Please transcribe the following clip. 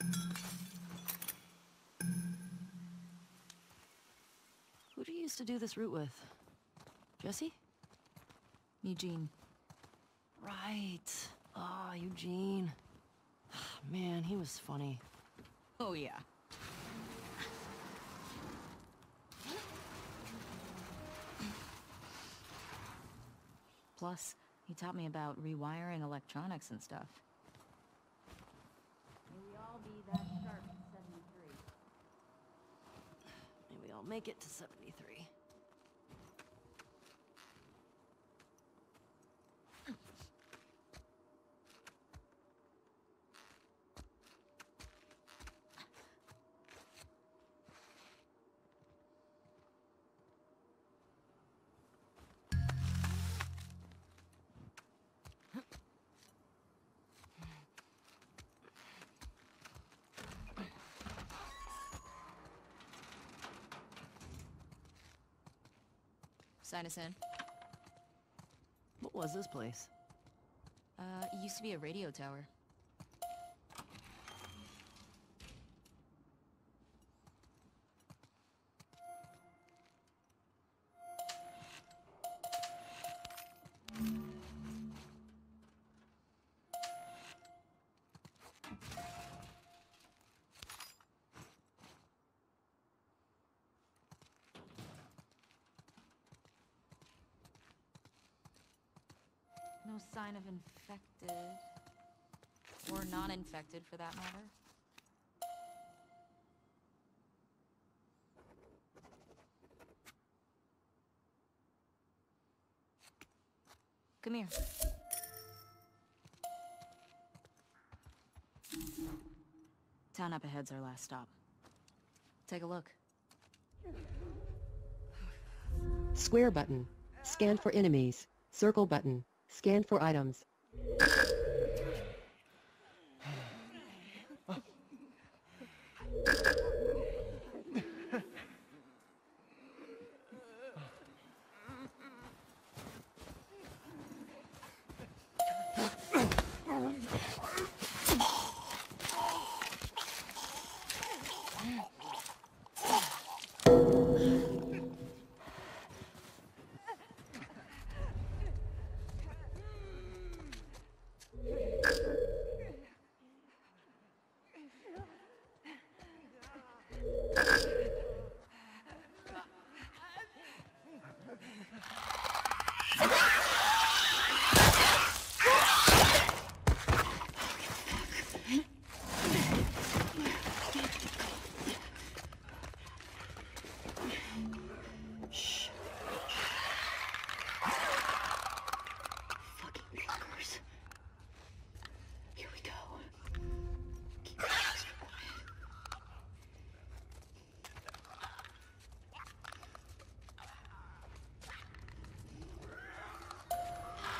Who do you used to do this route with? Jesse? Eugene. Right. Ah, oh, Eugene. Ah, man, he was funny. Oh, yeah. Plus, he taught me about rewiring electronics and stuff. Make it to 73. Sign us in. What was this place? Uh, it used to be a radio tower. No sign of infected. Or non-infected, for that matter. Come here. Town up ahead's our last stop. Take a look. Square button. Scan for enemies. Circle button. Scan for items.